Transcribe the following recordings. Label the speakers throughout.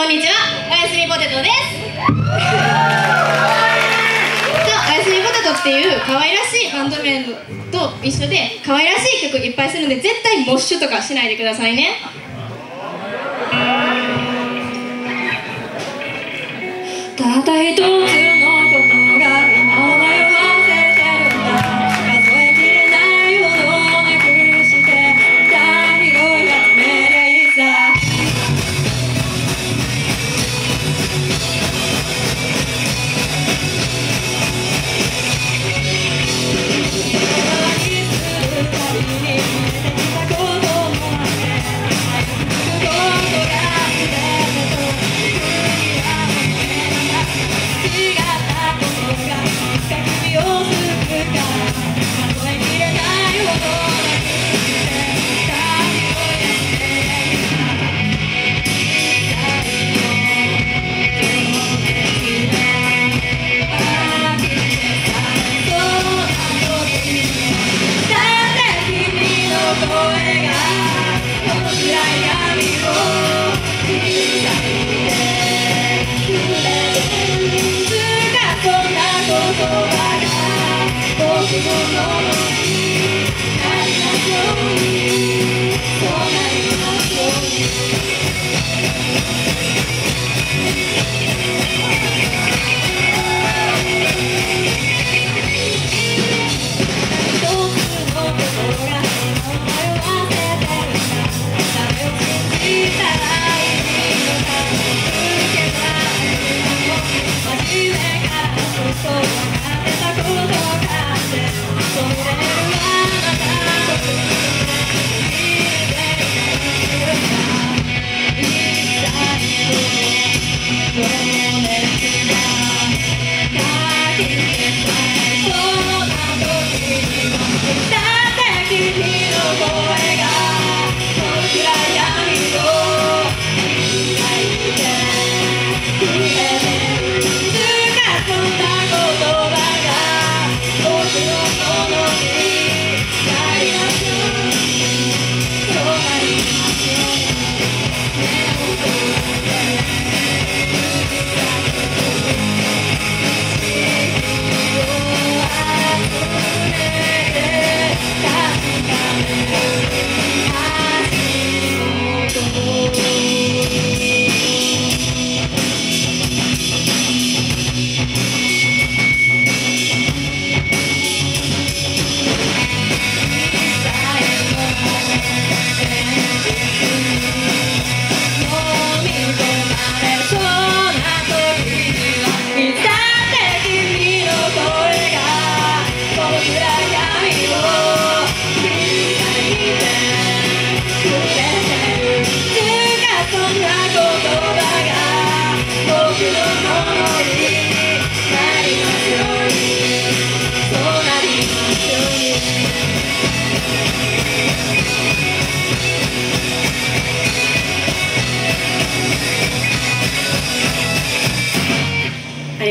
Speaker 1: こんにちは。おやすみポテトです。そうおやすみポテトっていう可愛らしいバンド名と一緒で可愛らしい曲いっぱいするんで絶対モッシュとかしないでくださいね。ただ一つの Thank you. あ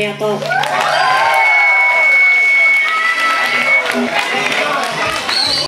Speaker 1: りがとう。